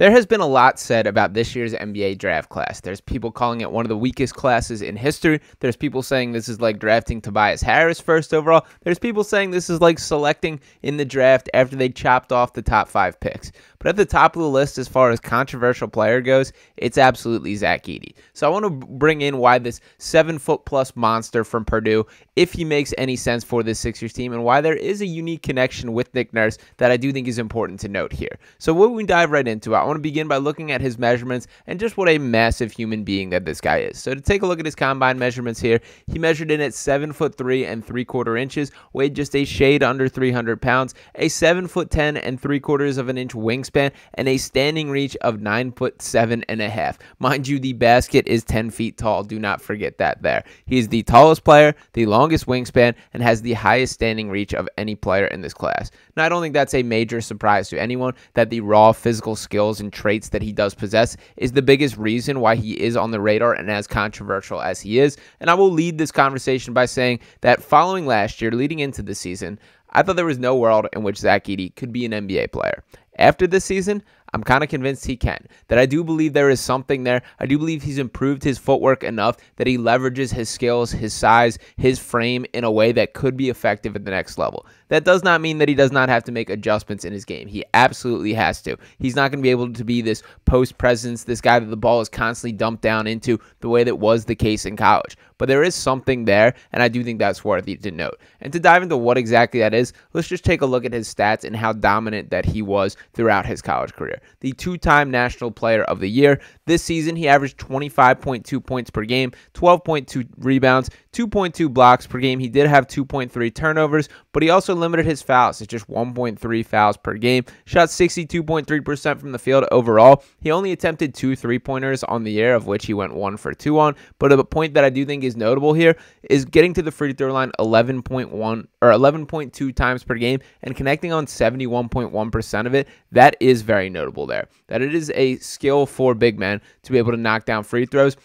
There has been a lot said about this year's NBA draft class. There's people calling it one of the weakest classes in history. There's people saying this is like drafting Tobias Harris first overall. There's people saying this is like selecting in the draft after they chopped off the top five picks. But at the top of the list, as far as controversial player goes, it's absolutely Zach Edey. So I want to bring in why this seven foot plus monster from Purdue, if he makes any sense for this Sixers team, and why there is a unique connection with Nick Nurse that I do think is important to note here. So when we dive right into it, I want to begin by looking at his measurements and just what a massive human being that this guy is. So to take a look at his combine measurements here, he measured in at seven foot three and three quarter inches, weighed just a shade under 300 pounds, a seven foot ten and three quarters of an inch wingspan wingspan and a standing reach of nine foot seven and a half. Mind you, the basket is 10 feet tall. Do not forget that there. He is the tallest player, the longest wingspan, and has the highest standing reach of any player in this class. Now, I don't think that's a major surprise to anyone that the raw physical skills and traits that he does possess is the biggest reason why he is on the radar and as controversial as he is. And I will lead this conversation by saying that following last year, leading into the season, I thought there was no world in which Zach Edey could be an NBA player. After this season, I'm kind of convinced he can. That I do believe there is something there. I do believe he's improved his footwork enough that he leverages his skills, his size, his frame in a way that could be effective at the next level. That does not mean that he does not have to make adjustments in his game. He absolutely has to. He's not going to be able to be this post presence, this guy that the ball is constantly dumped down into the way that was the case in college. But there is something there, and I do think that's worthy to note. And to dive into what exactly that is, let's just take a look at his stats and how dominant that he was throughout his college career the two time National Player of the Year. This season, he averaged 25.2 points per game, 12.2 rebounds, 2.2 blocks per game. He did have 2.3 turnovers, but he also limited his fouls to just 1.3 fouls per game. Shot 62.3% from the field overall. He only attempted two three pointers on the year, of which he went one for two on. But a point that I do think is notable here is getting to the free throw line 11.1 or 11.2 times per game and connecting on 71.1% of it. That is very notable there. That it is a skill for big men to be able to knock down free throws.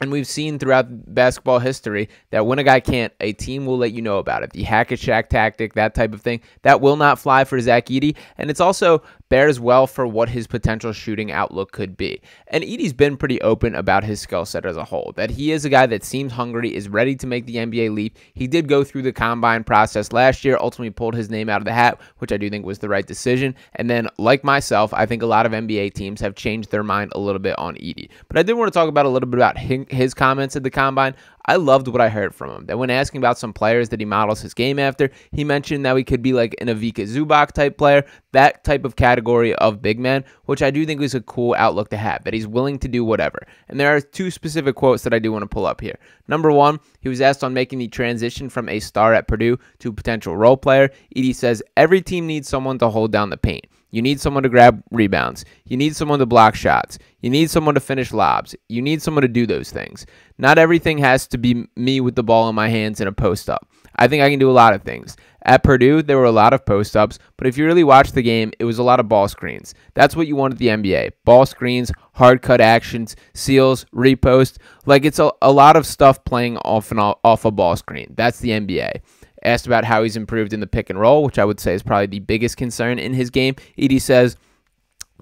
And we've seen throughout basketball history that when a guy can't, a team will let you know about it. The hack a Shaq tactic, that type of thing, that will not fly for Zach Edey. And it's also bears well for what his potential shooting outlook could be. And Edey's been pretty open about his skill set as a whole, that he is a guy that seems hungry, is ready to make the NBA leap. He did go through the combine process last year, ultimately pulled his name out of the hat, which I do think was the right decision. And then, like myself, I think a lot of NBA teams have changed their mind a little bit on Edey. But I did want to talk about a little bit about his comments at the combine. I loved what I heard from him. That when asking about some players that he models his game after, he mentioned that we could be like an Ivica Zubac type player, that type of category of big man, which I do think is a cool outlook to have, that he's willing to do whatever. And there are two specific quotes that I do want to pull up here. Number one, he was asked on making the transition from a star at Purdue to a potential role player. Edey says, every team needs someone to hold down the paint. You need someone to grab rebounds. You need someone to block shots. You need someone to finish lobs. You need someone to do those things. Not everything has to be me with the ball in my hands in a post up. I think I can do a lot of things. At Purdue, there were a lot of post ups, but if you really watch the game, it was a lot of ball screens. That's what you want at the NBA ball screens, hard cut actions, seals, repost. Like it's a, a lot of stuff playing off and off, off a ball screen. That's the NBA. Asked about how he's improved in the pick and roll, which I would say is probably the biggest concern in his game. Edey says,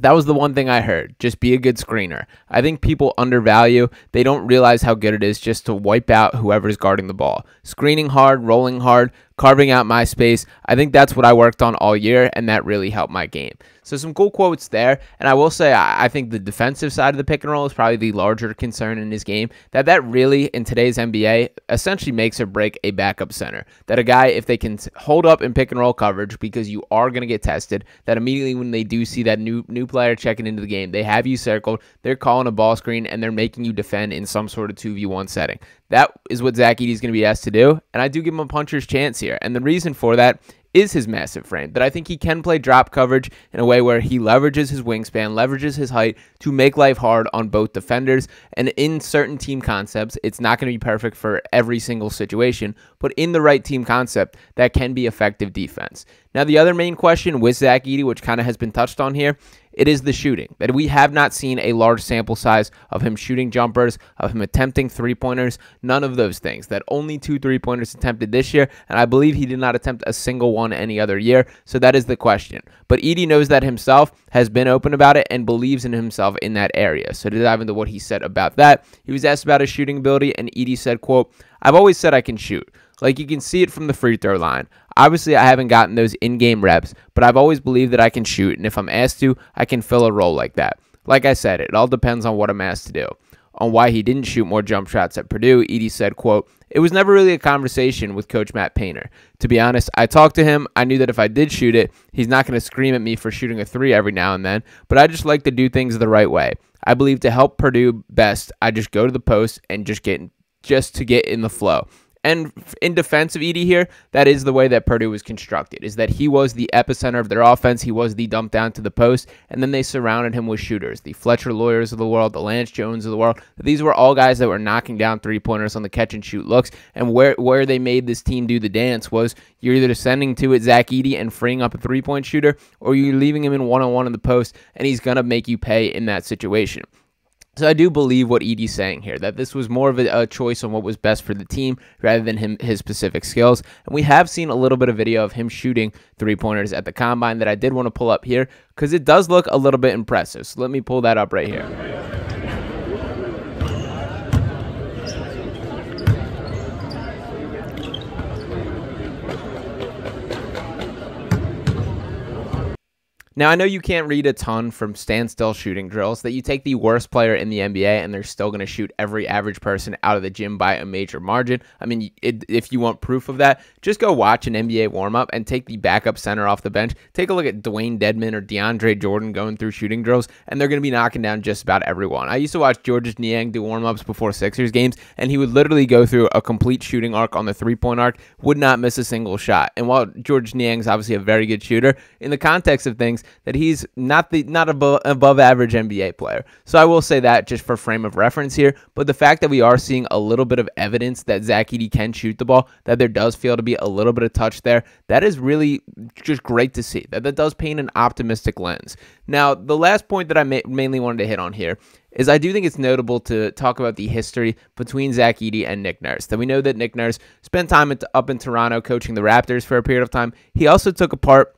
that was the one thing I heard. Just be a good screener. I think people undervalue, they don't realize how good it is just to wipe out whoever's guarding the ball. Screening hard, rolling hard, carving out my space. I think that's what I worked on all year, and that really helped my game. So some cool quotes there. And I will say, I think the defensive side of the pick and roll is probably the larger concern in his game. That that really, in today's NBA, essentially makes or break a backup center. That a guy, if they can hold up in pick and roll coverage, because you are going to get tested, that immediately when they do see that new new player checking into the game, they have you circled, they're calling a ball screen, and they're making you defend in some sort of 2v1 setting. That is what Zach Edey is going to be asked to do, and I do give him a puncher's chance here. And the reason for that is his massive frame. That I think he can play drop coverage in a way where he leverages his wingspan, leverages his height to make life hard on both defenders. And in certain team concepts, it's not going to be perfect for every single situation, but in the right team concept, that can be effective defense. Now, the other main question with Zach Edey, which kind of has been touched on here, it is the shooting. That we have not seen a large sample size of him shooting jumpers, of him attempting three pointers, none of those things. That only two three pointers attempted this year, and I believe he did not attempt a single one any other year. So that is the question. But Edey knows that himself, has been open about it, and believes in himself in that area. So to dive into what he said about that, he was asked about his shooting ability, and Edey said, quote, I've always said I can shoot. Like you can see it from the free throw line. Obviously, I haven't gotten those in game reps, but I've always believed that I can shoot, and if I'm asked to, I can fill a role like that. Like I said, it all depends on what I'm asked to do. On why he didn't shoot more jump shots at Purdue, Edey said, quote, It was never really a conversation with Coach Matt Painter. To be honest, I talked to him. I knew that if I did shoot it, he's not going to scream at me for shooting a three every now and then, but I just like to do things the right way. I believe to help Purdue best, I just go to the post and just get just to get in the flow. And in defense of Edey here, that is the way that Purdue was constructed, is that he was the epicenter of their offense. He was the dump down to the post, and then they surrounded him with shooters, the Fletcher Loyers of the world, the Lance Jones of the world. These were all guys that were knocking down three-pointers on the catch and shoot looks, and where, where they made this team do the dance was you're either sending to it Zach Edey and freeing up a three-point shooter, or you're leaving him in one-on-one in the post, and he's going to make you pay in that situation. So I do believe what Edey's saying here, that this was more of a, a, choice on what was best for the team rather than him his specific skills. And we have seen a little bit of video of him shooting three-pointers at the combine that I did want to pull up here because it does look a little bit impressive. So let me pull that up right here. Now, I know you can't read a ton from standstill shooting drills that you take the worst player in the NBA and they're still going to shoot every average person out of the gym by a major margin. I mean, it, if you want proof of that, just go watch an NBA warm up and take the backup center off the bench. Take a look at Dewayne Dedmon or DeAndre Jordan going through shooting drills, and they're going to be knocking down just about everyone. I used to watch Georges Niang do warm ups before Sixers games, and he would literally go through a complete shooting arc on the three point arc, would not miss a single shot. And while Georges Niang is obviously a very good shooter, in the context of things, that he's not the not above, above average NBA player. So I will say that just for frame of reference here. But the fact that we are seeing a little bit of evidence that Zach Edey can shoot the ball, that there does feel to be a little bit of touch there, that is really just great to see. That that does paint an optimistic lens. Now, the last point that I ma- mainly wanted to hit on here is I do think it's notable to talk about the history between Zach Edey and Nick Nurse. That we know that Nick Nurse spent time up in Toronto coaching the Raptors for a period of time. He also took a part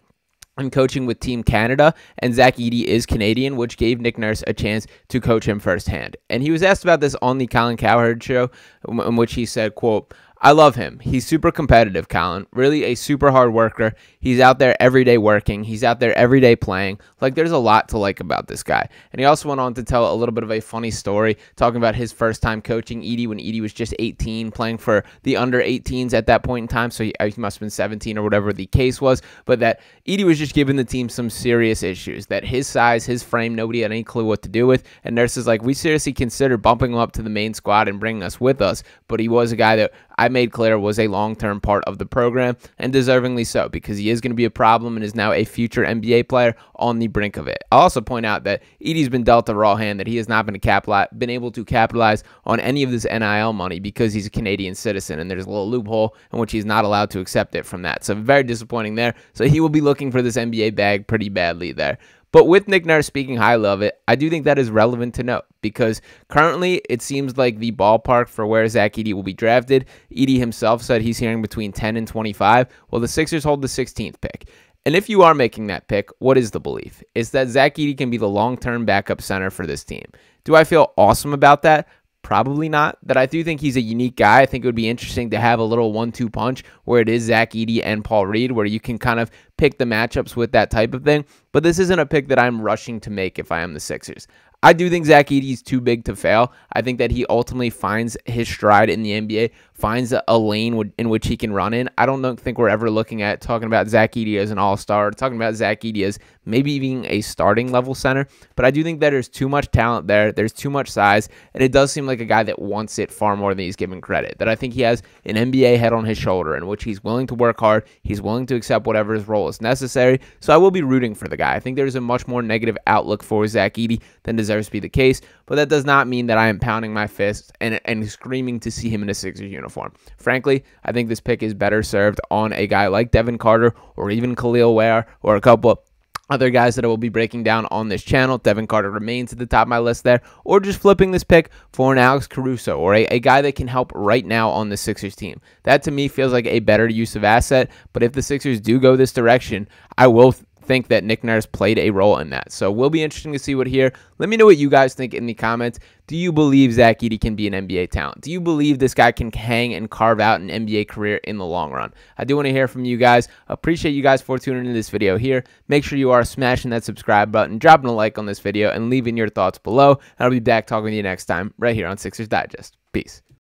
I'm coaching with Team Canada, and Zach Edey is Canadian, which gave Nick Nurse a chance to coach him firsthand. And he was asked about this on the Colin Cowherd show, in which he said, quote, I love him. He's super competitive, Colin. Really a super hard worker. He's out there every day working. He's out there every day playing. Like, there's a lot to like about this guy. And he also went on to tell a little bit of a funny story, talking about his first time coaching Edey when Edey was just 18, playing for the under 18s at that point in time. So he, uh, he must have been 17 or whatever the case was. But that Edey was just giving the team some serious issues. That his size, his frame, nobody had any clue what to do with. And Nurse is like, we seriously considered bumping him up to the main squad and bringing us with us. But he was a guy that I made clear was a long term part of the program, and deservingly so, because he is going to be a problem and is now a future NBA player on the brink of it. I'll also point out that Edey's been dealt a raw hand that he has not been, capitalize, been able to capitalize on any of this NIL money because he's a Canadian citizen, and there's a little loophole in which he's not allowed to accept it from that. So, very disappointing there. So, he will be looking for this NBA bag pretty badly there. But with Nick Nurse speaking highly of it, I do think that is relevant to note because currently it seems like the ballpark for where Zach Edey will be drafted. Edey himself said he's hearing between 10 and 25. Well, the Sixers hold the 16th pick. And if you are making that pick, what is the belief? Is that Zach Edey can be the long term backup center for this team. Do I feel awesome about that? Probably not. But I do think he's a unique guy. I think it would be interesting to have a little one-two punch where it is Zach Edey and Paul Reed, where you can kind of pick the matchups with that type of thing. But this isn't a pick that I'm rushing to make if I am the Sixers. I do think Zach Edey is too big to fail. I think that he ultimately finds his stride in the NBA, finds a, lane in which he can run in. I don't think we're ever looking at talking about Zach Edey as an all star, talking about Zach Edey as maybe even a starting level center. But I do think that there's too much talent there. There's too much size. And it does seem like a guy that wants it far more than he's given credit. That I think he has an NBA head on his shoulder in which he's willing to work hard. He's willing to accept whatever his role is necessary. So I will be rooting for the guy. I think there's a much more negative outlook for Zach Edey than deserves to be the case, but that does not mean that I am pounding my fist and, and screaming to see him in a Sixers uniform. Frankly, I think this pick is better served on a guy like Devin Carter or even Kel'el Ware or a couple other guys that I will be breaking down on this channel. Devin Carter remains at the top of my list there, or just flipping this pick for an Alex Caruso or a, a guy that can help right now on the Sixers team. That to me feels like a better use of asset. But if the Sixers do go this direction, I will think that Nick Nurse played a role in that. So we'll be interesting to see what here. Let me know what you guys think in the comments. Do you believe Zach Edey can be an NBA talent? Do you believe this guy can hang and carve out an NBA career in the long run? I do want to hear from you guys. Appreciate you guys for tuning in this video here. Make sure you are smashing that subscribe button, dropping a like on this video, and leaving your thoughts below. I'll be back talking to you next time right here on Sixers Digest. Peace.